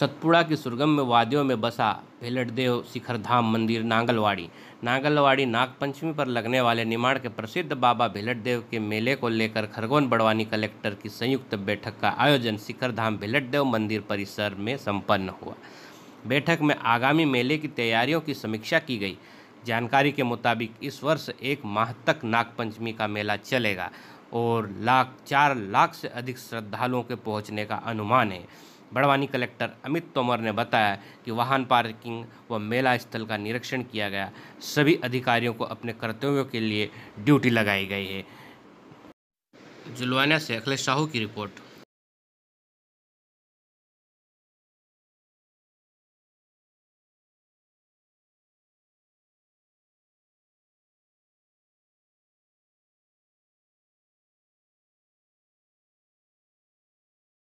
सतपुड़ा की सुरगम वादियों में बसा भेलटदेव शिखर धाम मंदिर नांगलवाड़ी। नांगलवाड़ी नागपंचमी पर लगने वाले निमाड़ के प्रसिद्ध बाबा भेलटदेव के मेले को लेकर खरगोन बड़वानी कलेक्टर की संयुक्त बैठक का आयोजन शिखर धाम भेलटदेव मंदिर परिसर में संपन्न हुआ। बैठक में आगामी मेले की तैयारियों की समीक्षा की गई। जानकारी के मुताबिक इस वर्ष एक माह तक नागपंचमी का मेला चलेगा और लाख, चार लाख से अधिक श्रद्धालुओं के पहुँचने का अनुमान है। बड़वानी कलेक्टर अमित तोमर ने बताया कि वाहन पार्किंग व मेला स्थल का निरीक्षण किया गया। सभी अधिकारियों को अपने कर्तव्यों के लिए ड्यूटी लगाई गई है। जुलवाना से अखिलेश साहू की रिपोर्ट।